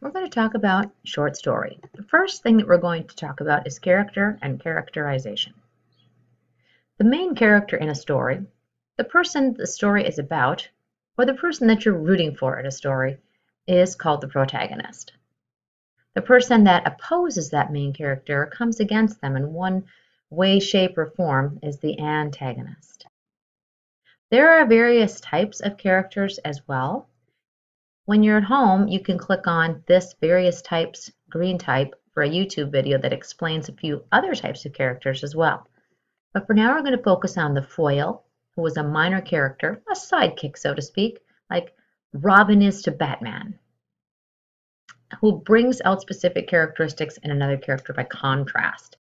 we're going to talk about short story. The first thing that we're going to talk about is character and characterization. The main character in a story, the person the story is about, or the person that you're rooting for in a story, is called the protagonist. The person that opposes that main character comes against them in one way, shape, or form is the antagonist. There are various types of characters as well. When you're at home, you can click on this various types green type for a YouTube video that explains a few other types of characters as well. But for now, we're going to focus on the foil, who was a minor character, a sidekick, so to speak, like Robin is to Batman, who brings out specific characteristics in another character by contrast.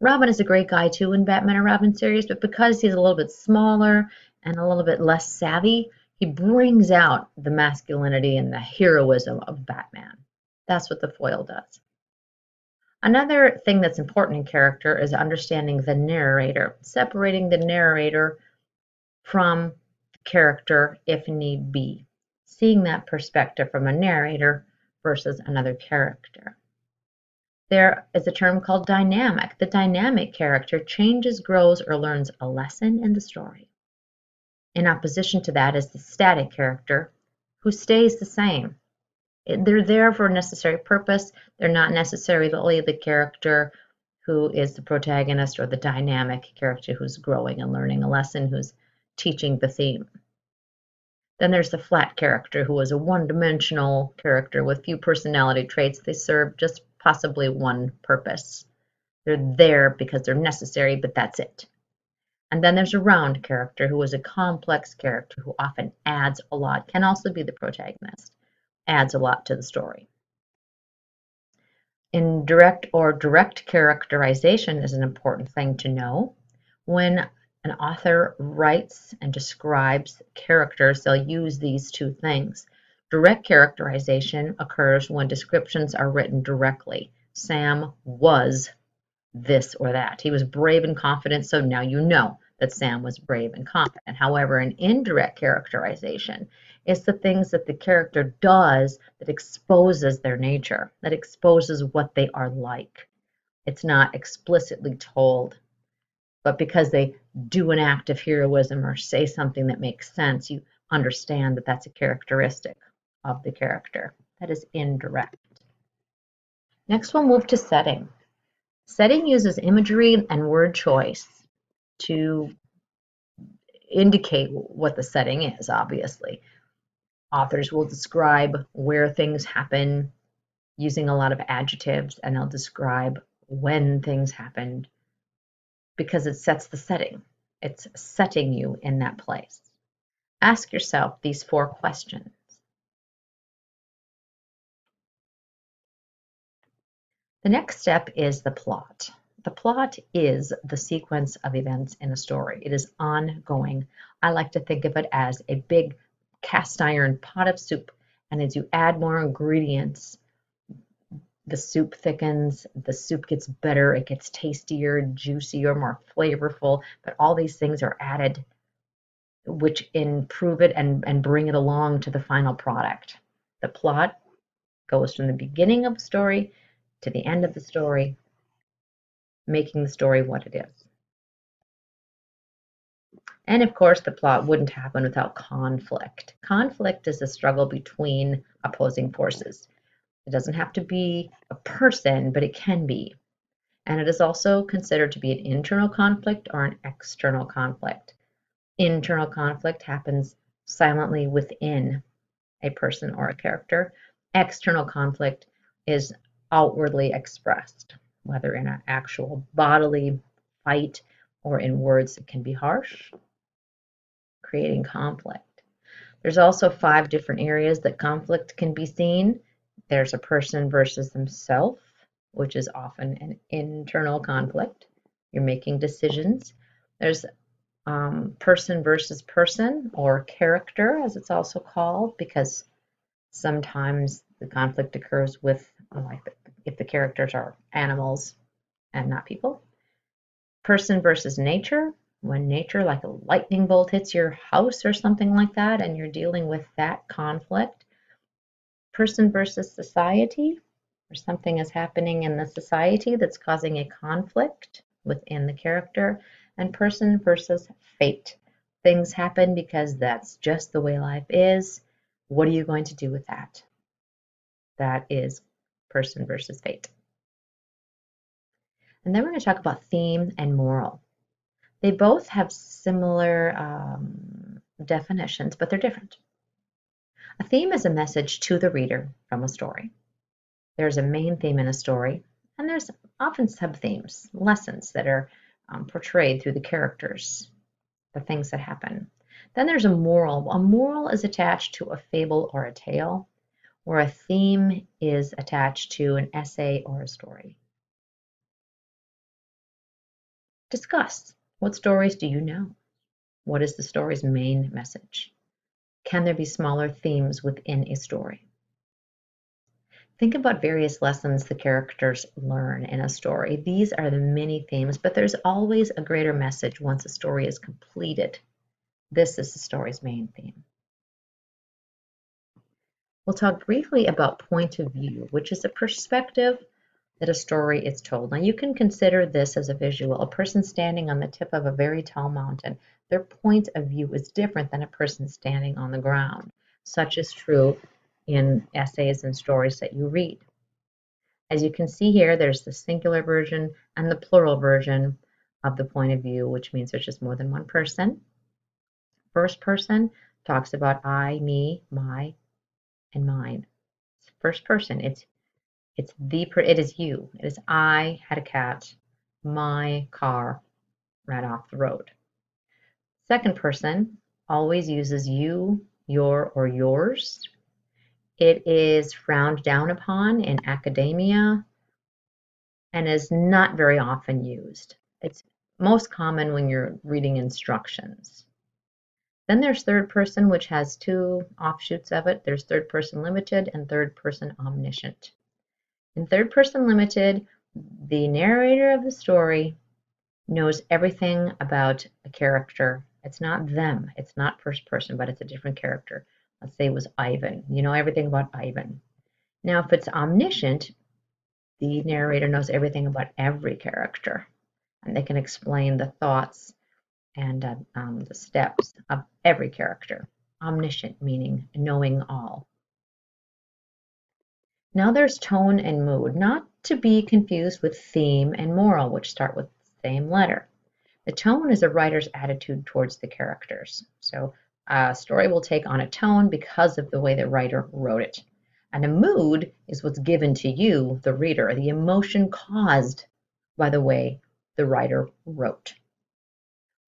Robin is a great guy too in Batman and Robin series, but because he's a little bit smaller and a little bit less savvy, he brings out the masculinity and the heroism of Batman. That's what the foil does. Another thing that's important in character is understanding the narrator, separating the narrator from the character if need be, seeing that perspective from a narrator versus another character. There is a term called dynamic. The dynamic character changes, grows, or learns a lesson in the story. In opposition to that is the static character who stays the same. They're there for a necessary purpose. They're not necessarily the character who is the protagonist or the dynamic character who's growing and learning a lesson, who's teaching the theme. Then there's the flat character who is a one-dimensional character with few personality traits. They serve just possibly one purpose. They're there because they're necessary, but that's it. And then there's a round character who is a complex character who often adds a lot, can also be the protagonist, adds a lot to the story. Indirect or direct characterization is an important thing to know. When an author writes and describes characters, they'll use these two things. Direct characterization occurs when descriptions are written directly. Sam was this or that. He was brave and confident, so now you know that Sam was brave and confident. However, an indirect characterization is the things that the character does that exposes their nature, that exposes what they are like. It's not explicitly told, but because they do an act of heroism or say something that makes sense, you understand that that's a characteristic of the character. That is indirect. Next, we'll move to setting. Setting uses imagery and word choice to indicate what the setting is, obviously. Authors will describe where things happen using a lot of adjectives, and they'll describe when things happened because it sets the setting. It's setting you in that place. Ask yourself these four questions. The next step is the plot. The plot is the sequence of events in a story. It is ongoing. I like to think of it as a big cast iron pot of soup. And as you add more ingredients, the soup thickens, the soup gets better, it gets tastier, juicier, more flavorful. But all these things are added which improve it and, and bring it along to the final product. The plot goes from the beginning of the story to the end of the story, making the story what it is. And of course, the plot wouldn't happen without conflict. Conflict is a struggle between opposing forces. It doesn't have to be a person, but it can be. And it is also considered to be an internal conflict or an external conflict. Internal conflict happens silently within a person or a character. External conflict is outwardly expressed, whether in an actual bodily fight or in words that can be harsh, creating conflict. There's also five different areas that conflict can be seen. There's a person versus themselves, which is often an internal conflict. You're making decisions. There's um, person versus person, or character, as it's also called, because sometimes the conflict occurs with like if the characters are animals and not people. Person versus nature, when nature, like a lightning bolt, hits your house or something like that, and you're dealing with that conflict. person versus society, or something is happening in the society that's causing a conflict within the character, and person versus fate. Things happen because that's just the way life is. What are you going to do with that? That is person versus fate. And then we're going to talk about theme and moral. They both have similar um, definitions, but they're different. A theme is a message to the reader from a story. There's a main theme in a story, and there's often sub-themes, lessons that are um, portrayed through the characters, the things that happen. Then there's a moral. A moral is attached to a fable or a tale, or a theme is attached to an essay or a story. Discuss. What stories do you know? What is the story's main message? Can there be smaller themes within a story? Think about various lessons the characters learn in a story. These are the many themes, but there's always a greater message once a story is completed. This is the story's main theme. We'll talk briefly about point of view, which is a perspective that a story is told. Now you can consider this as a visual. A person standing on the tip of a very tall mountain, their point of view is different than a person standing on the ground. Such is true in essays and stories that you read. As you can see here, there's the singular version and the plural version of the point of view, which means there's just more than one person. First person talks about I, me, my, and mine. It's First person, it's it's the it is you. It is I had a cat. My car ran off the road. Second person always uses you, your, or yours it is frowned down upon in academia and is not very often used. It's most common when you're reading instructions. Then there's third person, which has two offshoots of it. There's third person limited and third person omniscient. In third person limited, the narrator of the story knows everything about a character. It's not them, it's not first person, but it's a different character let's say it was Ivan. You know everything about Ivan. Now, if it's omniscient, the narrator knows everything about every character, and they can explain the thoughts and uh, um, the steps of every character. Omniscient meaning knowing all. Now there's tone and mood, not to be confused with theme and moral, which start with the same letter. The tone is a writer's attitude towards the characters. So a story will take on a tone because of the way the writer wrote it. And a mood is what's given to you, the reader, the emotion caused by the way the writer wrote.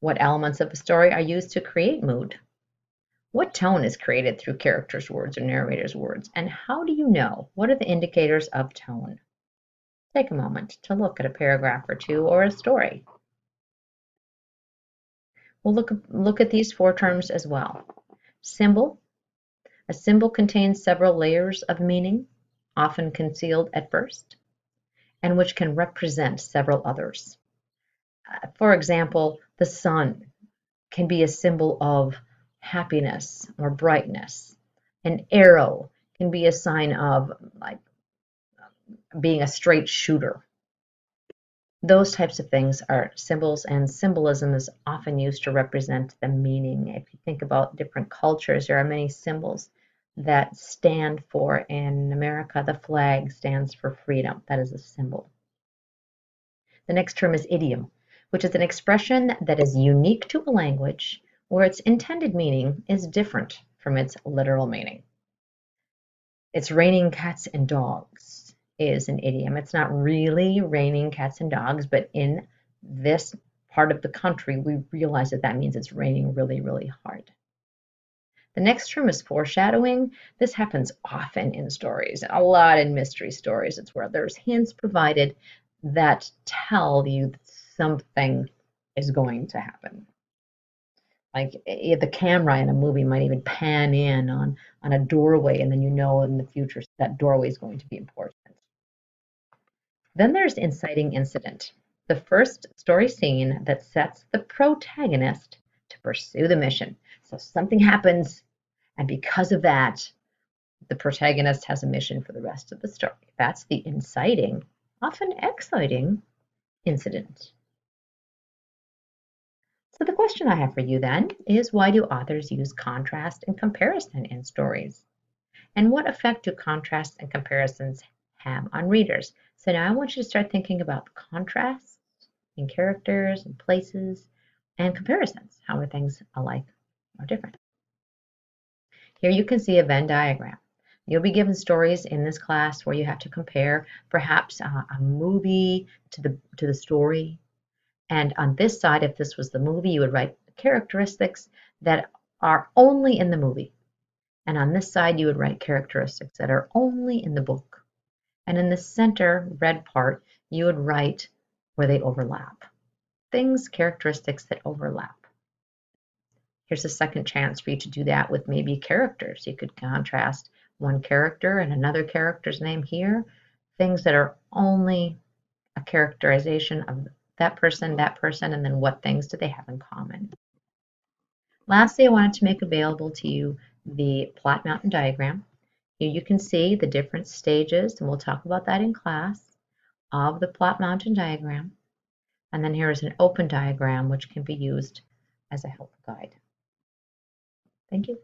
What elements of a story are used to create mood? What tone is created through characters' words or narrators' words? And how do you know? What are the indicators of tone? Take a moment to look at a paragraph or two or a story. We'll look, look at these four terms as well. Symbol. A symbol contains several layers of meaning, often concealed at first, and which can represent several others. For example, the sun can be a symbol of happiness or brightness. An arrow can be a sign of like being a straight shooter those types of things are symbols, and symbolism is often used to represent the meaning. If you think about different cultures, there are many symbols that stand for, in America, the flag stands for freedom. That is a symbol. The next term is idiom, which is an expression that is unique to a language where its intended meaning is different from its literal meaning. It's raining cats and dogs is an idiom. It's not really raining cats and dogs, but in this part of the country, we realize that that means it's raining really, really hard. The next term is foreshadowing. This happens often in stories, a lot in mystery stories. It's where there's hints provided that tell you something is going to happen. Like the camera in a movie might even pan in on, on a doorway, and then you know in the future that doorway is going to be important. Then there's inciting incident, the first story scene that sets the protagonist to pursue the mission. So something happens, and because of that, The protagonist has a mission for the rest of the story. That's the inciting, often exciting incident. So the question I have for you then is why do authors use contrast and comparison in stories? And what effect do contrasts and comparisons have on readers? So now I want you to start thinking about contrasts in characters and places and comparisons. How are things alike or different? Here you can see a Venn diagram. You'll be given stories in this class where you have to compare perhaps a movie to the to the story and on this side, if this was the movie, you would write characteristics that are only in the movie. And on this side, you would write characteristics that are only in the book. And in the center red part, you would write where they overlap. Things, characteristics that overlap. Here's a second chance for you to do that with maybe characters. You could contrast one character and another character's name here. Things that are only a characterization of that person, that person, and then what things do they have in common. Lastly, I wanted to make available to you the plot mountain diagram. Here you can see the different stages, and we'll talk about that in class, of the plot mountain diagram. And then here is an open diagram, which can be used as a help guide. Thank you.